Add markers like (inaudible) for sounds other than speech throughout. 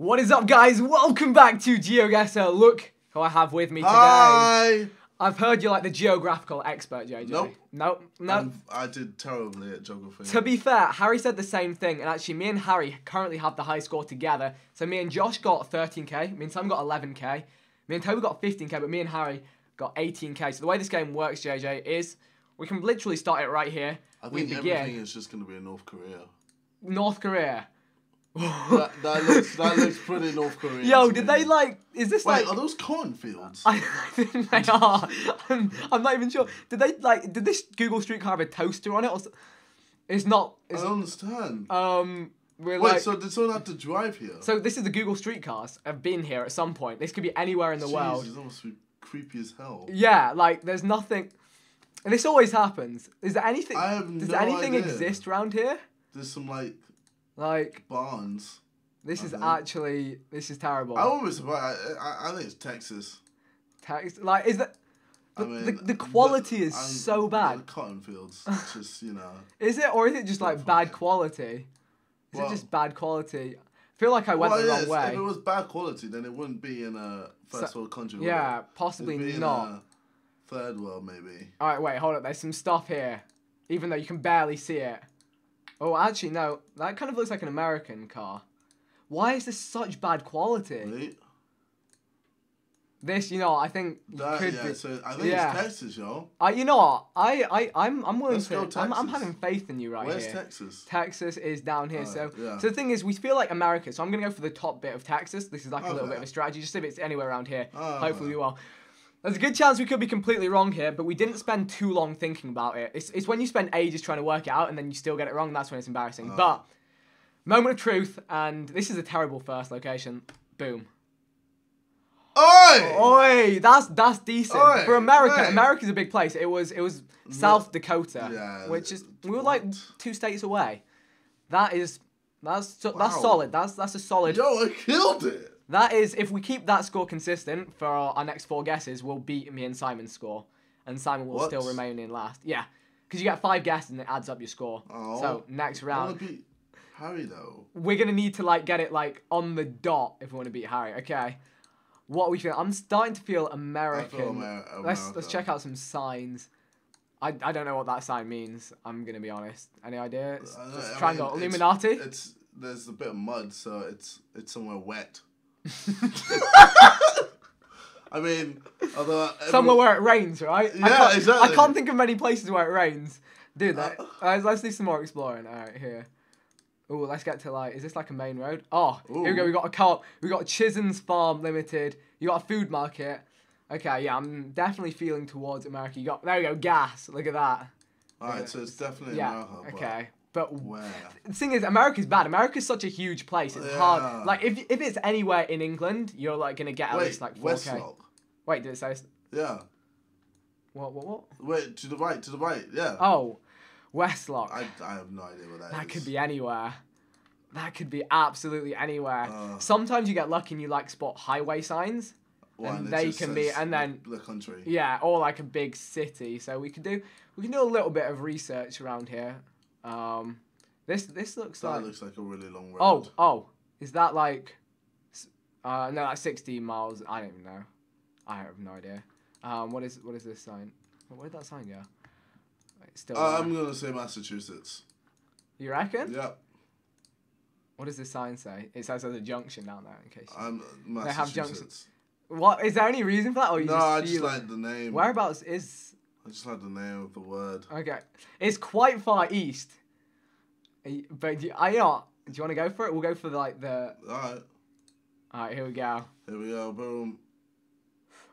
What is up, guys? Welcome back to GeoGuessr. Look who I have with me today. Hi. I've heard you're like the geographical expert, JJ. Nope. Nope. No. I'm- I did terribly at geography. To be fair, Harry said the same thing, and actually, me and Harry currently have the high score together. So me and Josh got 13k, me and Sam got 11k, me and Toby got 15k, but me and Harry got 18k. So the way this game works, JJ, is we can literally start it right here. I we think begin everything is just going to be in North Korea. North Korea. That, that looks that looks pretty North Korean. Yo, did me. they like? Is this Wait, like? are those cornfields? I think they are. I'm, I'm not even sure. Did they like? Did this Google Streetcar have a toaster on it? Or it's not. I don't understand. um, we're Wait, like. so did someone have to drive here? So this is the Google Streetcars. Have been here at some point. This could be anywhere in the Jeez, world. This must be creepy as hell. Yeah, like there's nothing. And this always happens. Is there anything? I have does no anything idea. exist around here? There's some like Like barns. this is Okay. actually this is terrible. I surprised. I, I, I think it's Texas. Texas, like is that? I The, mean, the, the quality is I'm- so The bad. cotton fields. (laughs) Just you know. Is it or is it just like bad quality? Is Well- it just bad quality? I feel like I went well, the wrong yes, way. If it was bad quality, then it wouldn't be in a first world country. yeah, possibly It'd be in not. third world, maybe. All right, wait, hold up. There's some stuff here, even though you can barely see it. Oh, actually, no. That kind of looks like an American car. Why is this such bad quality? Right? This, you know, I think That, could yeah, be. so I think yeah. it's Texas, yo. I, uh, you know what? I, I, I'm, I'm willing Let's to. I'm, I'm having faith in you right Where's here. Texas? Texas is down here. Oh, so, yeah. so the thing is, we feel like America. So I'm gonna go for the top bit of Texas. This is like a little bit of a strategy. Just if it's anywhere around here, Alright. hopefully we will. There's a good chance we could be completely wrong here, but we didn't spend too long thinking about it. It's, it's when you spend ages trying to work it out and then you still get it wrong. That's when it's embarrassing. Alright. But moment of truth, and this is a terrible first location. Boom. Oi! Oi, that's that's decent Oi, for America. oi. America's a big place. It was it was South Dakota, yeah, which is we were like two states away. That is that's so, that's Wow. solid. That's that's a solid. Yo, I killed it! That is if we keep that score consistent for our, our next four guesses, we'll beat me and Simon's score, and Simon will What? still remain in last. Yeah, because you get five guesses and it adds up your score. Oh. So next round, beat Harry, though. we're gonna need to like get it like on the dot if we want to beat Harry. Okay. What are we feel? I'm starting to feel American. Amer- let's let's check out some signs. I, I don't know what that sign means. I'm gonna be honest. Any idea? It's I triangle mean, it's- Illuminati. It's there's a bit of mud, so it's it's somewhere wet. (laughs) I mean, although Somewhere where it rains, right? I Yeah, can't, I can't think of many places where it rains. Dude, that, Uh, uh, let's do some more exploring. All right, here. Oh, let's get to like, is this like a main road? Oh, here we go. We got a co-op. We got Chisholm's Farm Limited. You got a food market. Okay, yeah, I'm definitely feeling towards America. You got there we go, gas. Look at that. all right, so it's definitely yeah. America. okay, but Where? the thing is, America's bad. America's such a huge place. It's hard. Like if if it's anywhere in England, you're like gonna get at Wait, least like 4k. Westlock. Wait, did it say? Yeah. What what what? Wait, to the right, to the right. Yeah. Oh, Westlock. I, I have no idea what that is. That could be anywhere. That could be absolutely anywhere. Uh. Sometimes you get lucky and you like spot highway signs. One and that they can be- and then- the country. Yeah, or like a big city. So we can do we can do a little bit of research around here. Um, this this looks That like looks like a really long road. oh oh is that like uh no that's sixteen miles. I don't even know. I have no idea. Um, what is what is this sign? Where did that sign go? It's still. Uh. I'm gonna say Massachusetts. you reckon? Yeah, What does this sign say? It says there's a junction down there in case. I'm They have junctions. What is there any reason for that, or you No, just I just like the name. Whereabouts is I just like the name of the word. okay? It's quite far east. But do you, I you know. Do you want to go for it? We'll go for like the. All right, All right, here we go. here we go. Boom.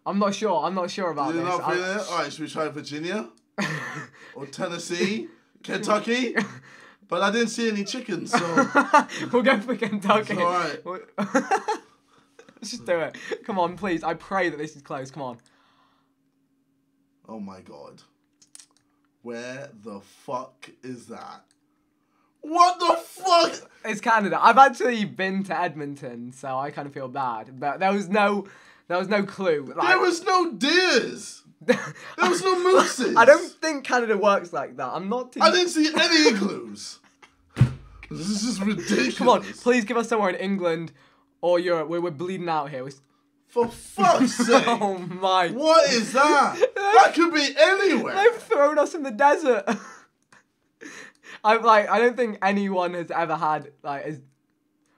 I'm not sure. I'm not sure about Did you this. not feel? All right, should we try Virginia (laughs) or Tennessee, Kentucky? (laughs) But I didn't see any chickens, so (laughs) we'll go for Kentucky. It's all right. Let's just do it. Come on, please. I pray that this is close. Come on. Oh my god, where the fuck is that? What the fuck? It's Canada. I've actually been to Edmonton, so I kind of feel bad. But there was no, there was no clue. Like- There was no deers. (laughs) There was no mooses. I don't think Canada works like that. I'm not too. I didn't see any igloos. This is ridiculous. Come on, please give us somewhere in England or Europe. We're, we're bleeding out here. We're... For fuck's (laughs) sake! oh my! What is that? That could be anywhere. They've thrown us in the desert. (laughs) I'm like, I don't think anyone has ever had like. Is...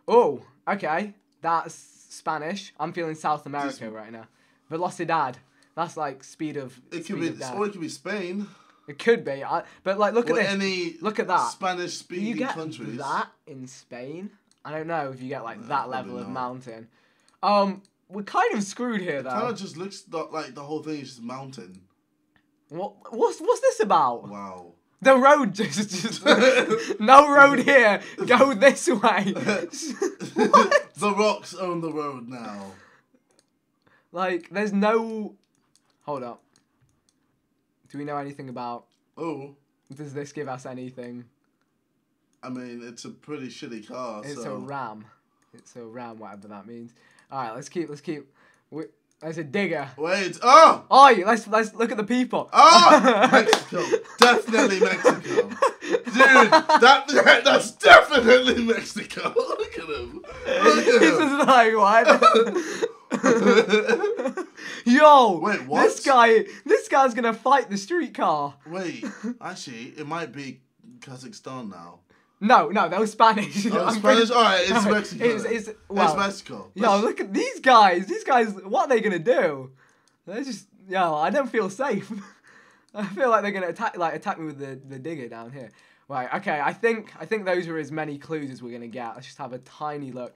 Oh, okay, that's Spanish. I'm feeling South America right now. Velocidad. That's like speed of. It speed could be, or it could be Spain. It could be, I, but like, look or at this. any Look at that. Spanish-speaking you get countries. that in Spain? I don't know if you get like No, that level of not. mountain. Um, we're kind of screwed here though. Kind of just looks like the whole thing is just mountain. What what's what's this about? Wow. The road (laughs) just just no road here. Go this way. (laughs) the rocks own the road now. Like there's no. Hold up. Do we know anything about? Oh, Does this give us anything? I mean, it's a pretty shitty car. It's so. a ram. It's a ram, whatever that means. All right, let's keep. Let's keep. We, there's a digger. Wait. Oh! Oh, let's let's look at the people. Oh! (laughs) Mexico. Definitely Mexico. Dude, that, that's definitely Mexico. (laughs) Look at him. Look this at him. is like what? (laughs) Yo, Wait, what? This guy, this guy's gonna fight the streetcar. Wait, actually, it might be Kazakhstan now. No, no, that was Spanish. Oh, (laughs) I'm Spanish? pretty- Alright, it's No, Mexico. It's, it's, well, it's Mexico. yo, Let's- look at these guys. These guys, what are they gonna do? They're just, yo, I don't feel safe. (laughs) I feel like they're gonna attack, like attack me with the, the digger down here. Right, okay. I think I think those are as many clues as we're gonna get. Let's just have a tiny look.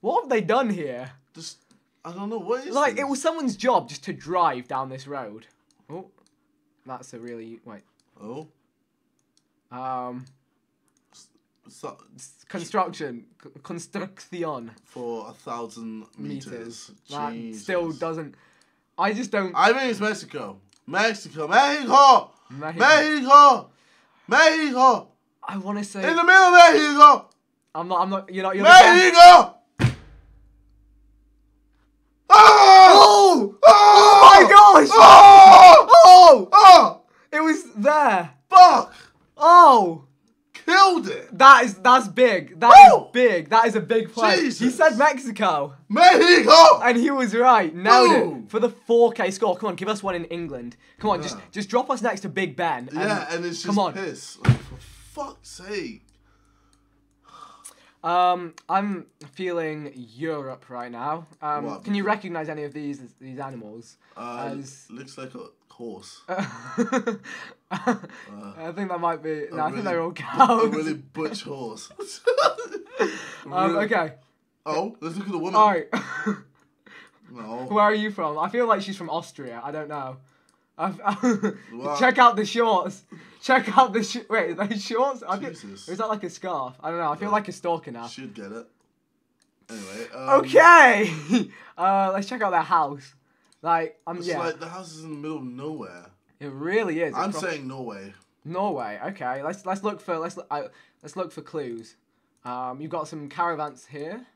What have they done here? Just, I don't know, what is Like this? it was someone's job just to drive down this road. Oh, that's a really wait. Oh, Um, so, construction, c- construction for a thousand meters. meters. That Jesus. still doesn't. I just don't. I mean, it's Mexico. Mexico. Mexico! Mexico. Mexico! Mexico! I want to say. In the middle of Mexico! I'm not. I'm not. You're not. You're. Mexico! Oh! Oh! Oh my gosh! Oh! Oh! Oh! It was there. Fuck! Oh! Killed it! That is that's big. That is Woo! big. That is a big play. He said Mexico, Mexico! and he was right. Nailed Boom. it for the 4K score. Come on, give us one in England. Come on, just just drop us next to Big Ben. and- Yeah, and it's just come on. piss. Like, for fuck's sake. Um, I'm feeling Europe right now. Um, What? can you recognize any of these these animals? Uh, As- looks like a horse. (laughs) I think that might be. No, I think they're all bu- cows. A really (laughs) butch horse. um, (laughs) okay. Oh, let's look at the woman. All right. No. Where are you from? I feel like she's from Austria. I don't know. Check out the shorts. Check out the sh- wait. Are they shorts? I feel, Jesus. is that like a scarf? I don't know. I feel Yeah. like a stalker now. Should get it. Anyway. Um, Okay. uh, let's check out their house. Like, I'm It's yeah. like the house is in the middle of nowhere. it really is. I'm saying Norway. Norway. Okay. Let's let's look for let's uh, let's look for clues. Um, you've got some caravans here.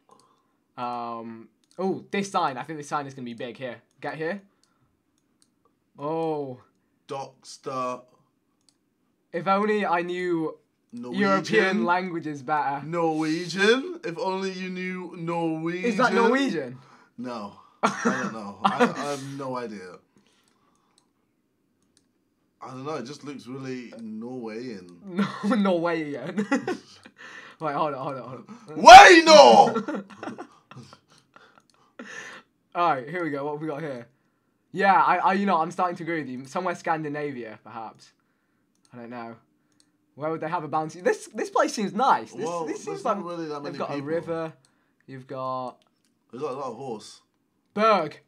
Um. Oh, this sign. I think this sign is gonna be big here. Get here. Oh. Dockster. If only I knew Norwegian. European languages better. Norwegian? If only you knew Norwegian. Is that Norwegian? No. I don't know. I, I have no idea. I don't know. It just looks really Norwegian. No, (laughs) Norwegian. (laughs) Wait, hold on, hold on, hold on. Way no! (laughs) Alright, here we go. What have we got here? Yeah, I, I, you know, I'm starting to agree with you. Somewhere Scandinavia, perhaps. I don't know. Where would they have a bounty? This this place seems nice. This, well, this seems not like really that many they've got people. a river. You've got There's got a lot of horse. Berg.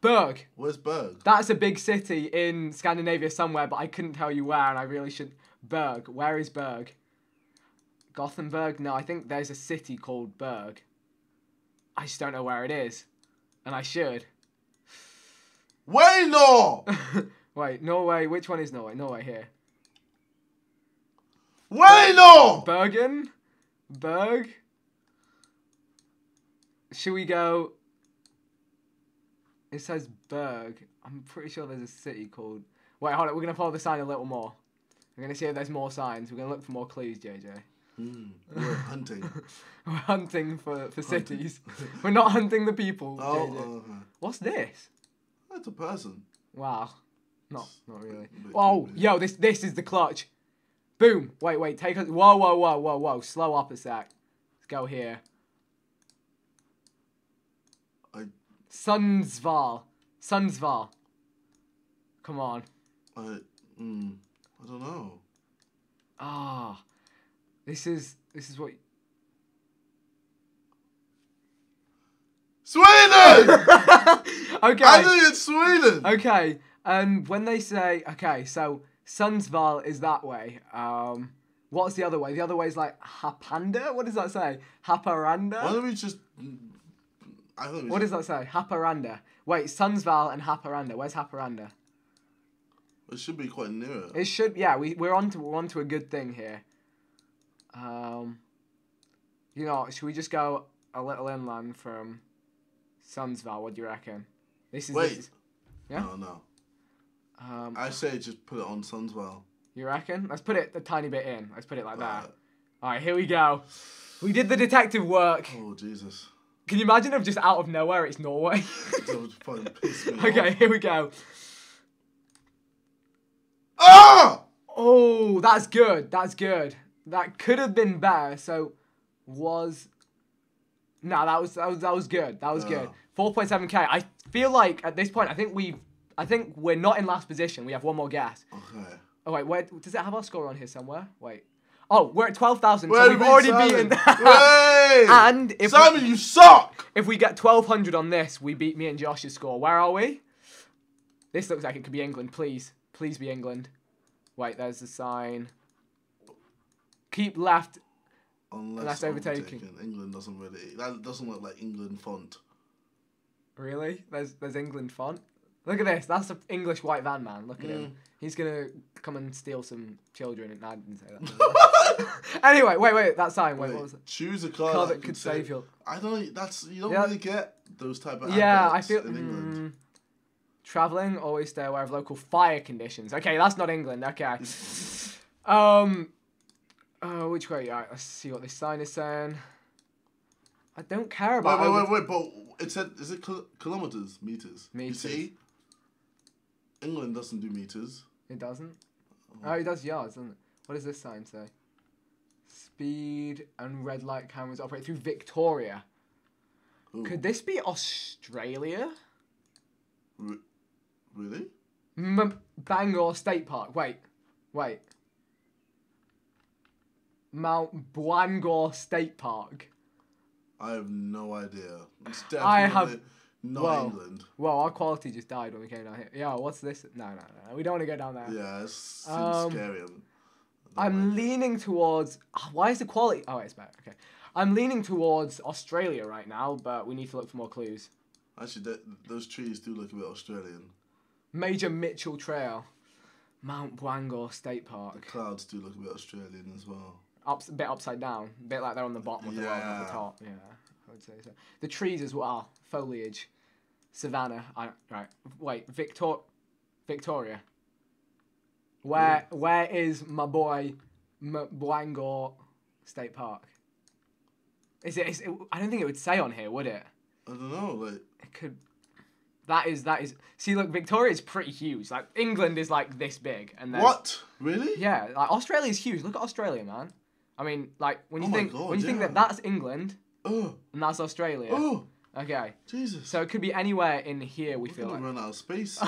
Berg. Where's Berg? That's a big city in Scandinavia somewhere, but I couldn't tell you where, and I really should. Berg. Where is Berg? Gothenburg? No, I think there's a city called Berg. I just don't know where it is, and I should. Way no! (laughs) Wait, Norway. Which one is Norway? Norway here. Way no! Bergen? Berg? Should we go? It says Berg. I'm pretty sure there's a city called. Wait, hold on. We're gonna follow the sign a little more. We're gonna see if there's more signs. We're gonna look for more clues, JJ. Mm, we're hunting. (laughs) We're hunting for, for cities. (laughs) We're not hunting the people. oh, JJ. okay. What's this? That's a person. Wow. Not not really. Oh, yo, this this is the clutch. Boom. Wait, wait, take a whoa, whoa, whoa, whoa, whoa. Slow up a sec. Let's go here. I Sundsvall. Sundsvall. Come on. I mm, I don't know. Ah. This is this is what Sweden. (laughs) Okay. I think it's Sweden. Okay. And when they say okay, so Sundsvall is that way. Um what's the other way? The other way is like Hapanda? What does that say? Haparanda? Why don't we just? I thought we What does that say? Haparanda. Wait, Sundsvall and Haparanda. Where's Haparanda? It should be quite near. it. It should. Yeah, we we're on to we're on to a good thing here. Um, you know, should we just go a little inland from Sundsvall? What do you reckon? This is. Wait. This is Yeah? No, no. um, I say just put it on Sunswell. you reckon? Let's put it a tiny bit in. Let's put it like that. All right, here we go. We did the detective work. oh Jesus! Can you imagine if just out of nowhere it's Norway? (laughs) That would fucking piss me okay, here we go. Ah! Oh, that's good. That's good. That could have been better. So, was no, that was that was that was good. That was good. Oh. Four point seven k. I feel like at this point, I think we've. I think we're not in last position. We have one more guess. Okay. Oh wait, where does it have our score on here somewhere? Wait. Oh, we're at twelve thousand. So we've already Simon? beaten. Wait! (laughs) and if we, you suck. if we get twelve hundred on this, we beat me and Josh's score. Where are we? This looks like it could be England. Please, please be England. Wait, there's the sign. Keep left. Unless Unless overtaken. England doesn't really. That doesn't look like England font. Really? There's there's England font. Look at this. That's an English white van man. Look at him. He's gonna come and steal some children. And I didn't say that. (laughs) anyway, wait, wait. That sign. Wait, Wait, what was it? choose a car, Car that, could save you. I don't. That's you don't Yeah. really get those type of. Yeah, I adverts feel. in England. Mm, traveling, always stay aware of local fire conditions. Okay, that's not England. Okay. (laughs) um. Uh, which way? Alright, let's see what this sign is saying. I don't care Wait, about. wait, wait, wait, but it said, is it kil- kilometers, meters? Meters. You see? England doesn't do meters. It doesn't. Oh, it does yards, doesn't it? What does this sign say? Speed and red light cameras operate through Victoria. Ooh, Could this be Australia? re- really? M- Bangor State Park. Wait, wait. Mount Bangor State Park. I have no idea. It's I definitely have- not Whoa. England. Well, our quality just died when we came down here. Yeah, what's this? No, no, no. We don't want to go down there. Yeah, it seems Um, scary. I'm, I'm leaning towards. ah, Why is the quality? Oh, it's better. Okay. I'm leaning towards Australia right now, but we need to look for more clues. Actually, th- those trees do look a bit Australian. Major Mitchell Trail, Mount Bangor State Park. The clouds do look a bit Australian as well. Ups, a bit upside down, a bit like they're on the bottom of the world, not the top. Yeah, I would say so. The trees as well, foliage, savannah. I, right, wait, Victor, Victoria. Where where is my boy, M- Bangor State Park? Is it, is it? I don't think it would say on here, would it? I don't know, like, It could. That is that is. See, look, Victoria is pretty huge. Like England is like this big, and then what? Really? yeah, like Australia is huge. Look at Australia, man. I mean, like when oh you Oh think God, when you think that that's England Oh, and that's Australia. oh, Okay, Jesus. so it could be anywhere in here. We We're feel gonna like. run out of space.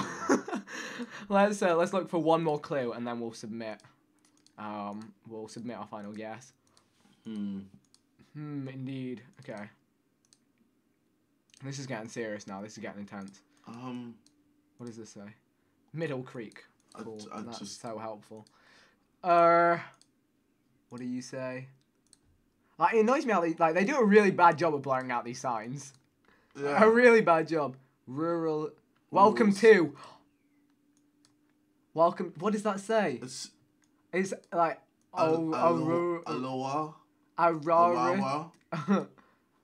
(laughs) let's uh, let's look for one more clue and then we'll submit. Um, we'll submit our final guess. hmm. Hmm, indeed. Okay. This is getting serious now. This is getting intense. Um, What does this say? Middle Creek. I- Cool. I That's just- so helpful. Uh, what do you say? Like, it annoys me how they like they do a really bad job of blurring out these signs. Yeah. A really bad job. Rural. Welcome Rules. to. Welcome. What does that say? It's It's like oh Aurora. Aloha, Aurora.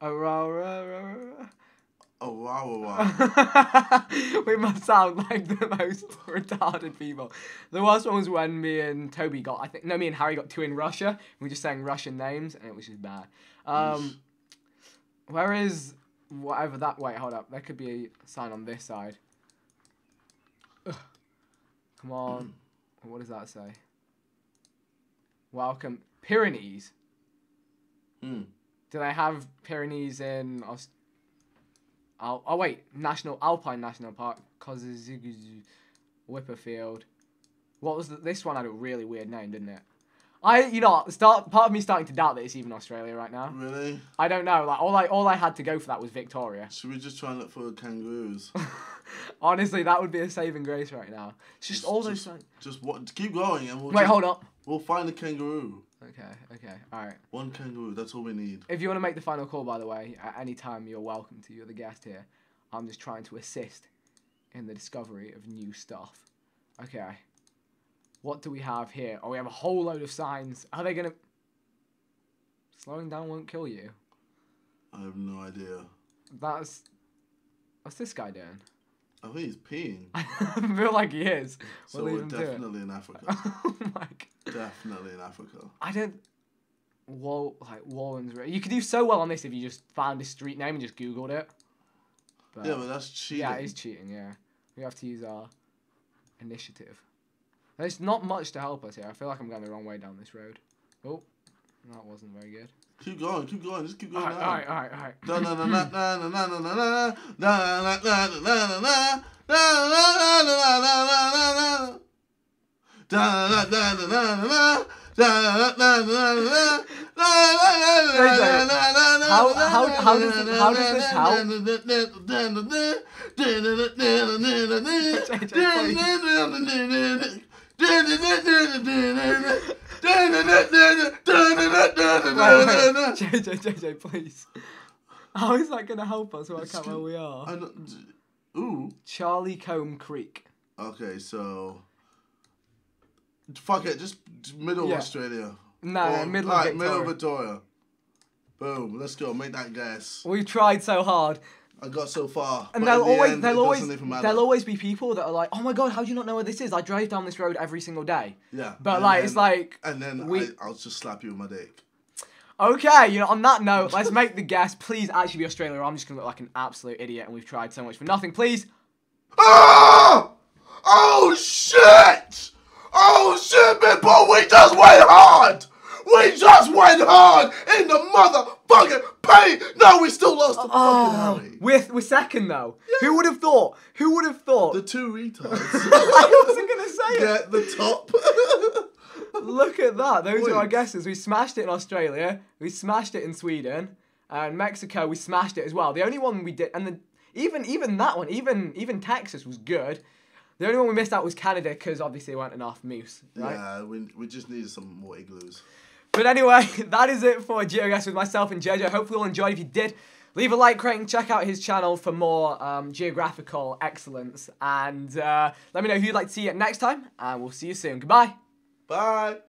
Aurora, Aurora. Aurora. we must sound like the most (laughs) retarded people. The worst one was when me and Toby got, I think, no, me and Harry got two in Russia. We just saying Russian names, and it was just bad. Um, where is whatever that? Wait, hold up. There could be a sign on this side. Ugh. Come on. (clears throat) what does that say? Welcome, Pyrenees. Hmm. Do they have Pyrenees in? Aus- Al- oh wait, National Alpine National Park, Koziziguzu, Whipperfield. What was the, this one? Had a really weird name, didn't it? I, you know, start part of me starting to doubt that it's even Australia right now. Really? I don't know. Like all I all I had to go for that was Victoria. Should we just try and look for kangaroos? (laughs) Honestly, that would be a saving grace right now. It's just, Just- all those. just- signs- Just what? Keep going, and we'll Wait, just, hold up. We'll find a kangaroo. Okay, okay, all right. One kangaroo. That's all we need. If you want to make the final call, by the way, at any time you're welcome to. You're the guest here. I'm just trying to assist in the discovery of new stuff. Okay. What do we have here? Oh, we have a whole load of signs. Are they gonna? Slowing down won't kill you. I have no idea. That's. What's this guy doing? I think he's peeing. (laughs) I feel like he is. So We'll we're to it. definitely in Africa. (laughs) oh my. g- definitely in Africa. I don't. Wall like Wallen's. You could do so well on this if you just found his street name and just googled it. But Yeah, but that's cheating. Yeah, it's cheating. Yeah, we have to use our initiative. There's not much to help us here. I feel like I'm going the wrong way down this road. Oh, that wasn't very good. Keep going, keep going, just keep going. All right, all right, all right. All right. how, does, this help? JJ, please. How is that going to help us work out where we are? I don't- Ooh. Charlie Combe Creek. Okay, so fuck it, just middle Yeah. Australia. No, Or- middle right, of middle Victoria. Victoria. Boom, let's go. Make that guess. We've tried so hard, I got so far, and but there'll in the always end, there'll always doesn't even matter. there'll always be people that are like, "Oh my god, how do you not know where this is? I drive down this road every single day." yeah, But like, it's like, and then we- I, I'll just slap you with my dick. okay, you know. On that note, let's make the guess. Please, actually, be Australia. Or I'm just gonna look like an absolute idiot, and we've tried so much for nothing. Please. Ah! Oh shit! Oh shit, people! We just went hard. We just went hard in the motherfucking paint. No, we still lost to Oh, fucking Harry. we're we're second though. Who would have thought? Who would have thought? The two retards. (laughs) I wasn't gonna say it. Get the top. (laughs) Look at that. Those are our guesses. We smashed it in Australia. We smashed it in Sweden. And Mexico, we smashed it as well. The only one we did, and the, even even that one, even even Texas was good. The only one we missed out was Canada because obviously there weren't enough moose, right? Yeah, we, we just needed some more igloos. But anyway, (laughs) that is it for GeoGuess with myself and JoJo. Hope you all enjoyed. If you did, leave a like, rate, and check out his channel for more um, geographical excellence. And uh, let me know who you'd like to see next time. And we'll see you soon. Goodbye. Bye.